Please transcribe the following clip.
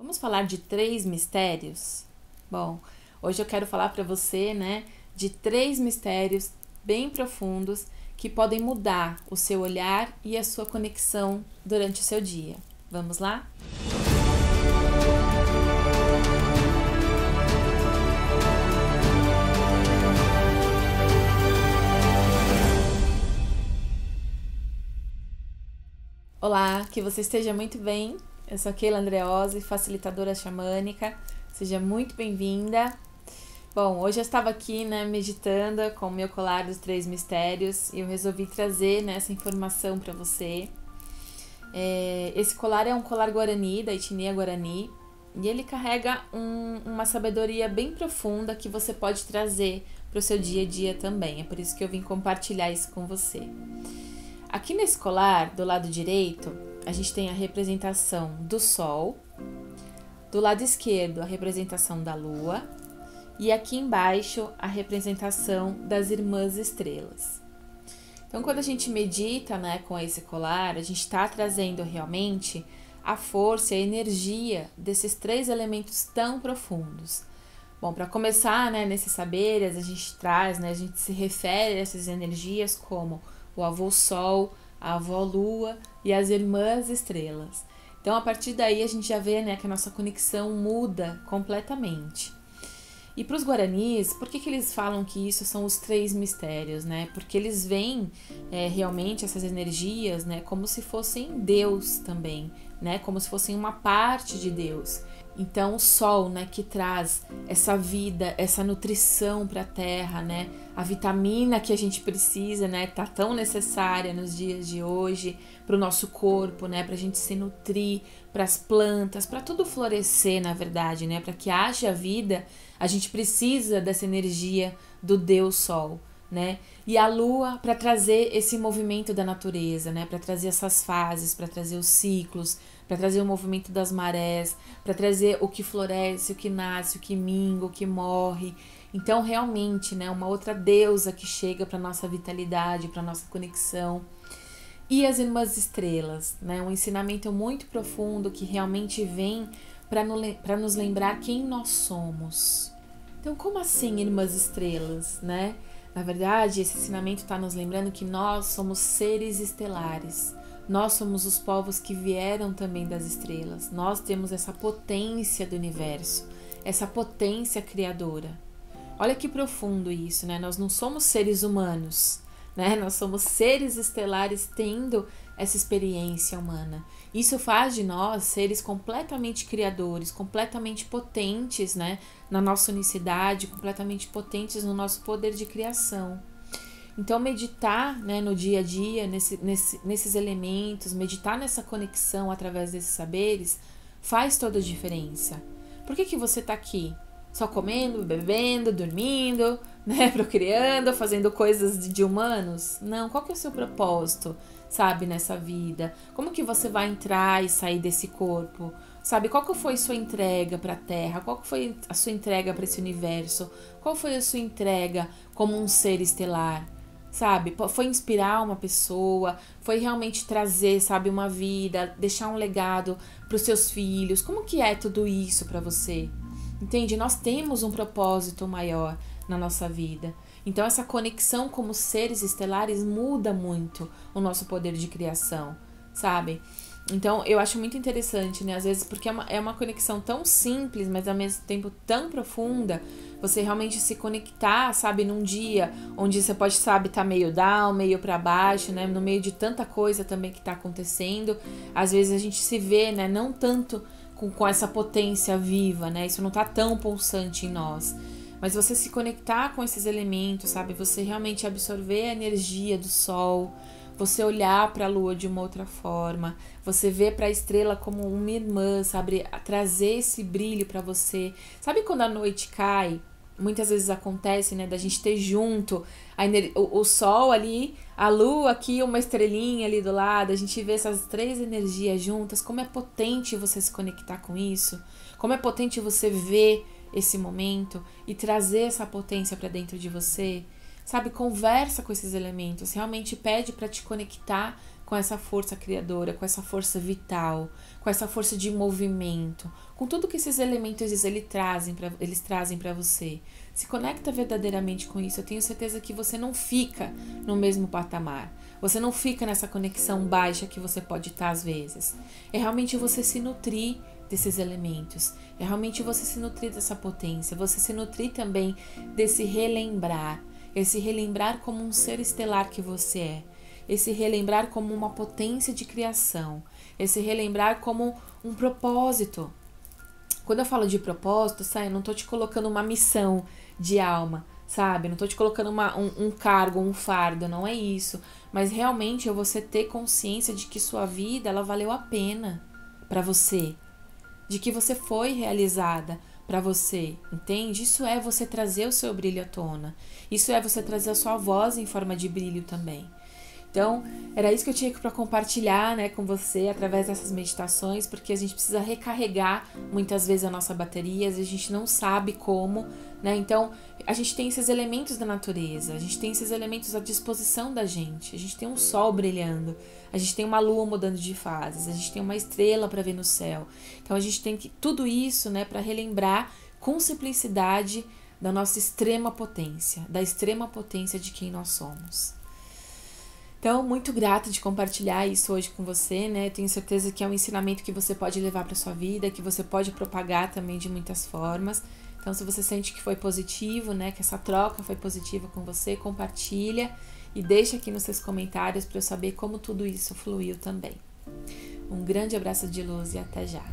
Vamos falar de três mistérios? Bom, hoje eu quero falar para você, né, de três mistérios bem profundos que podem mudar o seu olhar e a sua conexão durante o seu dia. Vamos lá? Olá, que você esteja muito bem. Eu sou Keila Andreose, facilitadora xamânica. Seja muito bem-vinda. Bom, hoje eu estava aqui, né, meditando com o meu colar dos três mistérios e eu resolvi trazer né, essa informação para você. É, esse colar é um colar guarani, da etnia guarani, e ele carrega um, uma sabedoria bem profunda que você pode trazer para o seu dia a dia também. É por isso que eu vim compartilhar isso com você. Aqui nesse colar, do lado direito, a gente tem a representação do Sol, do lado esquerdo, a representação da Lua, e aqui embaixo, a representação das Irmãs Estrelas. Então, quando a gente medita né, com esse colar, a gente está trazendo realmente a força e a energia desses três elementos tão profundos. Bom, para começar, né, nesses saberes, a gente traz, né, a gente se refere a essas energias como o avô Sol, a avó Lua e as irmãs estrelas. Então, a partir daí, a gente já vê né, que a nossa conexão muda completamente. E para os guaranis, por que, que eles falam que isso são os três mistérios, né? Porque eles veem é, realmente essas energias, né, como se fossem Deus também, né? Como se fossem uma parte de Deus. Então, o sol, né, que traz essa vida, essa nutrição para a terra, né, a vitamina que a gente precisa, né, tá tão necessária nos dias de hoje para o nosso corpo, né, para a gente se nutrir, para as plantas, para tudo florescer, na verdade, né, para que haja vida, a gente precisa dessa energia do Deus Sol né? E a lua para trazer esse movimento da natureza, né? Para trazer essas fases, para trazer os ciclos, para trazer o movimento das marés, para trazer o que floresce, o que nasce, o que minga, o que morre. Então, realmente, né, uma outra deusa que chega para nossa vitalidade, para nossa conexão. E as irmãs estrelas, né? Um ensinamento muito profundo que realmente vem para nos lembrar quem nós somos. Então, como assim, irmãs estrelas, né? Na verdade, esse ensinamento está nos lembrando que nós somos seres estelares. Nós somos os povos que vieram também das estrelas. Nós temos essa potência do universo, essa potência criadora. Olha que profundo isso, né? Nós não somos seres humanos, né? Nós somos seres estelares tendo essa experiência humana. Isso faz de nós seres completamente criadores, completamente potentes, né, na nossa unicidade, completamente potentes no nosso poder de criação. Então, meditar né, no dia a dia, nesse, nesse, nesses elementos, meditar nessa conexão através desses saberes, faz toda a diferença. Por que, que você está aqui? Só comendo, bebendo, dormindo, né, procriando, fazendo coisas de humanos? Não, qual que é o seu propósito? Sabe, nessa vida? Como que você vai entrar e sair desse corpo? Sabe, qual que foi sua entrega para a Terra? Qual que foi a sua entrega para esse universo? Qual foi a sua entrega como um ser estelar? Sabe, foi inspirar uma pessoa, foi realmente trazer, sabe, uma vida, deixar um legado para os seus filhos. Como que é tudo isso para você? Entende? Nós temos um propósito maior na nossa vida. Então, essa conexão como seres estelares muda muito o nosso poder de criação, sabe? Então, eu acho muito interessante, né? Às vezes, porque é uma, é uma conexão tão simples, mas ao mesmo tempo tão profunda, você realmente se conectar, sabe, num dia onde você pode, sabe, tá meio down, meio para baixo, né? No meio de tanta coisa também que tá acontecendo. Às vezes a gente se vê, né? Não tanto com, com essa potência viva, né? Isso não tá tão pulsante em nós. Mas você se conectar com esses elementos, sabe? Você realmente absorver a energia do sol, você olhar para a lua de uma outra forma, você ver para a estrela como uma irmã, sabe? Trazer esse brilho para você. Sabe quando a noite cai? Muitas vezes acontece, né, da gente ter junto o, o sol ali, a lua aqui, uma estrelinha ali do lado, a gente vê essas três energias juntas, como é potente você se conectar com isso, como é potente você ver esse momento e trazer essa potência para dentro de você. Sabe, conversa com esses elementos, realmente pede para te conectar com essa força criadora, com essa força vital, com essa força de movimento, com tudo que esses elementos eles trazem para você. Se conecta verdadeiramente com isso. Eu tenho certeza que você não fica no mesmo patamar. Você não fica nessa conexão baixa que você pode estar às vezes. É realmente você se nutrir desses elementos. É realmente você se nutrir dessa potência, você se nutrir também desse relembrar, esse relembrar como um ser estelar que você é, esse relembrar como uma potência de criação, esse relembrar como um propósito. Quando eu falo de propósito, sabe, eu não estou te colocando uma missão de alma, sabe? Não estou te colocando uma, um, um cargo, um fardo, não é isso. Mas realmente é você ter consciência de que sua vida ela valeu a pena para você, de que você foi realizada para você, entende? Isso é você trazer o seu brilho à tona. Isso é você trazer a sua voz em forma de brilho também. Então, era isso que eu tinha para compartilhar, né, com você através dessas meditações, porque a gente precisa recarregar muitas vezes a nossa bateria, a gente não sabe como, né? Então, a gente tem esses elementos da natureza, a gente tem esses elementos à disposição da gente. A gente tem um sol brilhando, a gente tem uma lua mudando de fases, a gente tem uma estrela para ver no céu. Então, a gente tem que tudo isso, né, para relembrar com simplicidade da nossa extrema potência, da extrema potência de quem nós somos. Então, muito grata de compartilhar isso hoje com você, né? Tenho certeza que é um ensinamento que você pode levar para sua vida, que você pode propagar também de muitas formas. Então, se você sente que foi positivo, né, que essa troca foi positiva com você, compartilha e deixa aqui nos seus comentários para eu saber como tudo isso fluiu também. Um grande abraço de luz e até já.